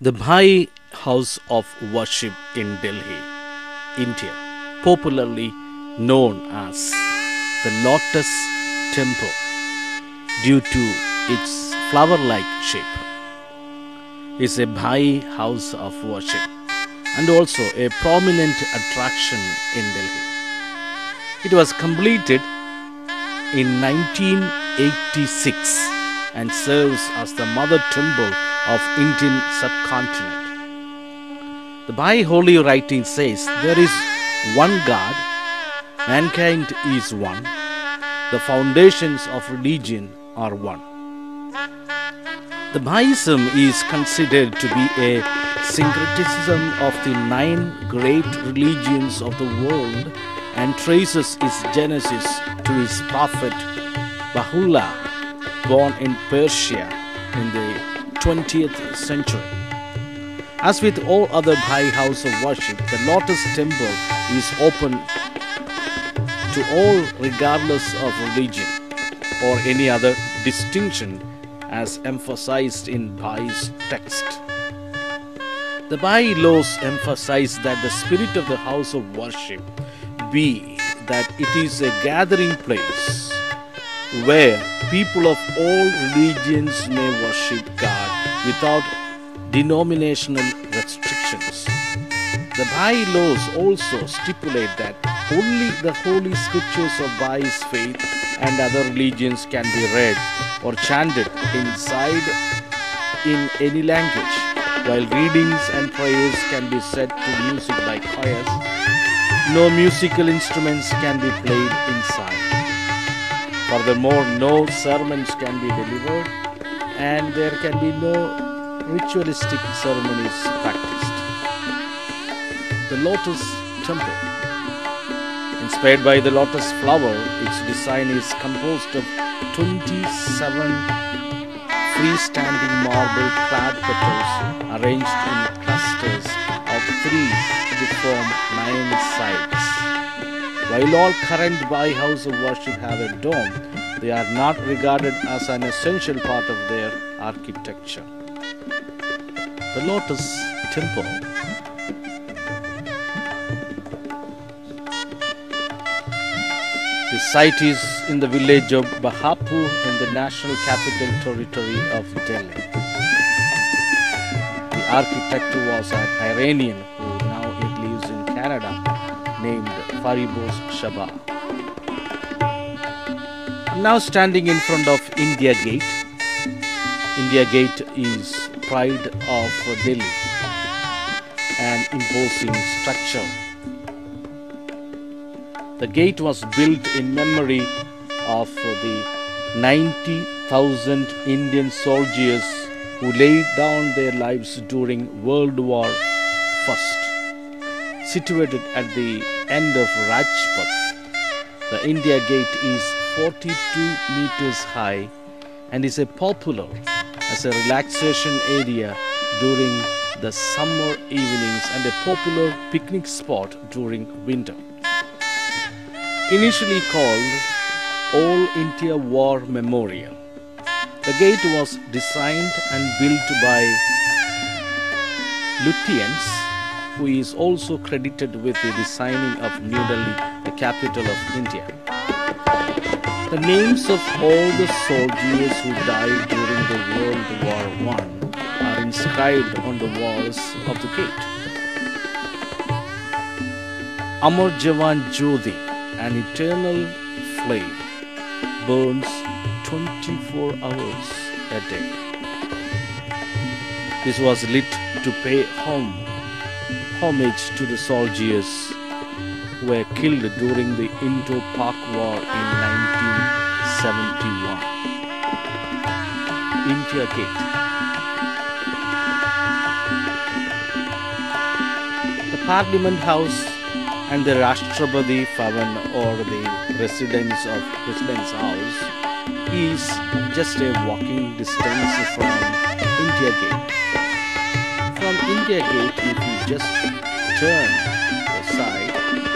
The Baha'i House of Worship in Delhi, India, popularly known as the Lotus Temple due to its flower like shape, is a Baha'i house of worship and also a prominent attraction in Delhi. It was completed in 1986 and serves as the mother temple of Indian subcontinent. The Baha'i holy writing says there is one God, mankind is one, the foundations of religion are one. The Baha'ism is considered to be a syncretism of the nine great religions of the world and traces its genesis to his prophet Baha'u'llah, born in Persia in the 20th century. As with all other Baha'i house of worship, the Lotus Temple is open to all regardless of religion or any other distinction as emphasized in Baha'i's text. The Baha'i laws emphasize that the spirit of the house of worship be that it is a gathering place where people of all religions may worship God without denominational restrictions. The Baha'i laws also stipulate that only the holy scriptures of Baha'i's faith and other religions can be read or chanted inside in any language, while readings and prayers can be set to music by choirs. No musical instruments can be played inside. Furthermore, no sermons can be delivered and there can be no ritualistic ceremonies practiced. The Lotus Temple, inspired by the lotus flower, its design is composed of 27 freestanding marble clad petals arranged in clusters of three to form nine sides. While all current Bai house of worship have a dome, they are not regarded as an essential part of their architecture. The Lotus Temple The site is in the village of Bahapur in the National Capital Territory of Delhi. The architect was an Iranian who now lives in Canada named Fariborz Sahba. Now standing in front of India Gate. India Gate is pride of Delhi, an imposing structure. The gate was built in memory of the 90,000 Indian soldiers who laid down their lives during World War I. Situated at the end of Rajpath, the India Gate is 42 meters high and is a popular as a relaxation area during the summer evenings and a popular picnic spot during winter. Initially called All India War Memorial, the gate was designed and built by Lutyens, who is also credited with the designing of New Delhi, the capital of India. The names of all the soldiers who died during the World War I are inscribed on the walls of the gate. Amar Jawan Jyoti, an eternal flame, burns 24 hours a day. This was lit to pay home, homage to the soldiers who were killed during the Indo-Pak War in 19. 71. Gate. The Parliament House and the Rashtrapati Bhavan or the residence of President's House is just a walking distance from India Gate. From India Gate, if you just turn aside,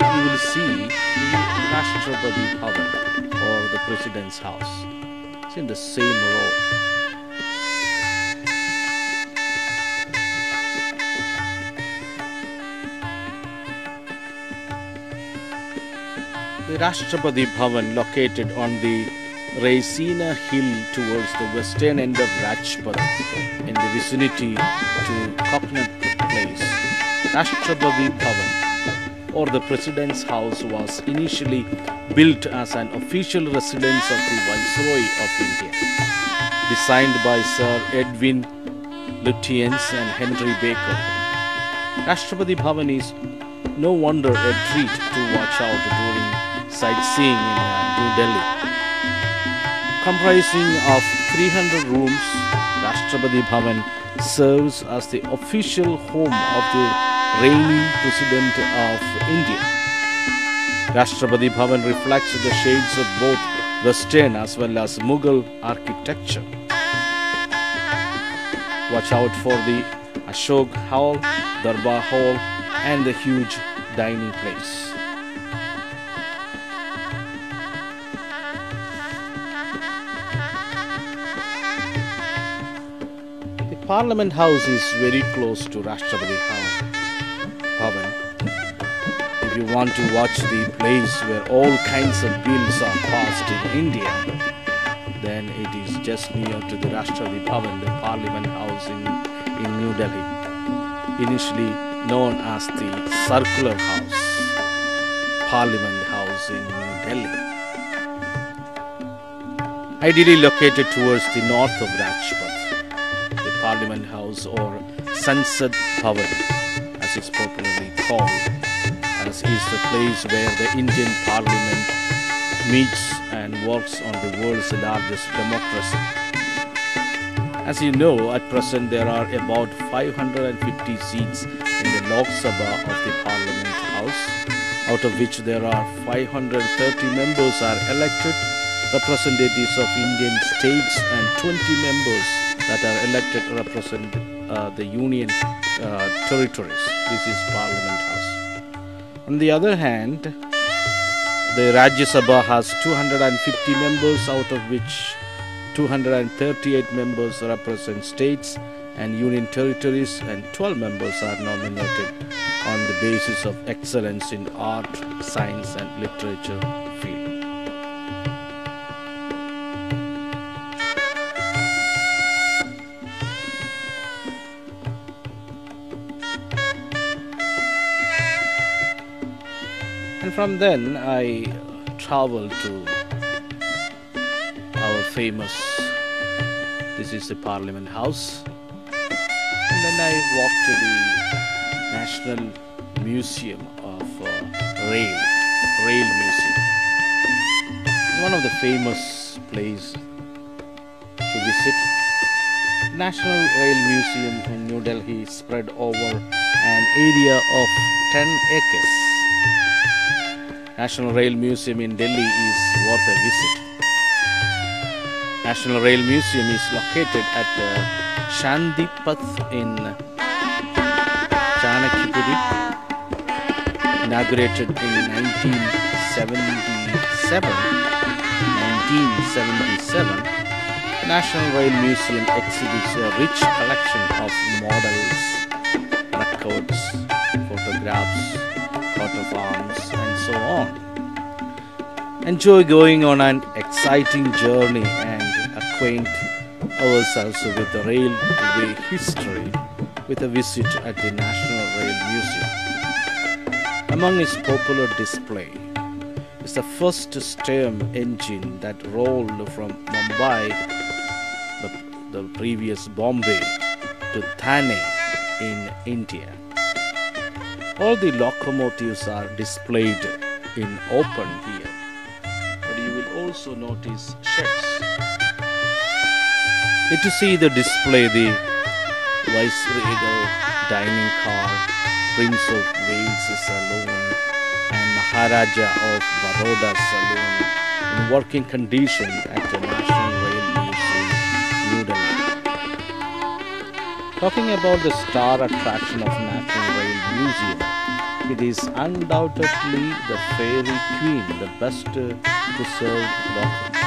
you will see the Rashtrapati Bhavan president's house. It's in the same row. The Rashtrapati Bhavan, located on the Raisina Hill towards the western end of Rajpath, in the vicinity to Connaught Place, Rashtrapati Bhavan or the President's House, was initially built as an official residence of the Viceroy of India. Designed by Sir Edwin Lutyens and Henry Baker, Rashtrapati Bhavan is no wonder a treat to watch out during sightseeing in New Delhi. Comprising of 300 rooms, Rashtrapati Bhavan serves as the official home of the reigning President of India. Rashtrapati Bhavan reflects the shades of both Western as well as Mughal architecture. Watch out for the Ashok Hall, Darbar Hall, and the huge dining place. The Parliament House is very close to Rashtrapati House. If you want to watch the place where all kinds of bills are passed in India, then it is just near to the Rashtrapati Bhavan, the Parliament House in, in New Delhi, initially known as the Circular House, Parliament House in New Delhi. Ideally located towards the north of Rajpath, the Parliament House or Sansad Bhavan, as it's popularly called, as is the place where the Indian Parliament meets and works on the world's largest democracy. As you know, at present there are about 550 seats in the Lok Sabha of the Parliament House, out of which there are 530 members are elected representatives of Indian states and 20 members that are elected represent uh, the union uh, territories. This is Parliament House. On the other hand, the Rajya Sabha has 250 members, out of which 238 members represent states and union territories, and 12 members are nominated on the basis of excellence in art, science, and literature And from then I traveled to our famous, this is the Parliament House. And then I walked to the National Museum of uh, Rail, Rail Museum. It's one of the famous places to visit. National Rail Museum in New Delhi spread over an area of 10 acres. National Rail Museum in Delhi is worth a visit. National Rail Museum is located at uh, Shanti Path in Chanakyapuri, inaugurated in 1977. 1977, National Rail Museum exhibits a rich collection of models, Enjoy going on an exciting journey and acquaint ourselves with the railway history with a visit at the National Rail Museum. Among its popular display is the first steam engine that rolled from Mumbai, the, the previous Bombay, to Thane in India. All the locomotives are displayed in open will also notice sheds. Need to see the display, the Viceregal dining car, Prince of Wales Saloon, and Maharaja of Baroda Saloon in working condition at the National Rail Museum, New Delhi. Talking about the star attraction of National Rail Museum, it is undoubtedly the Fairy Queen, the best uh, preserved locomotive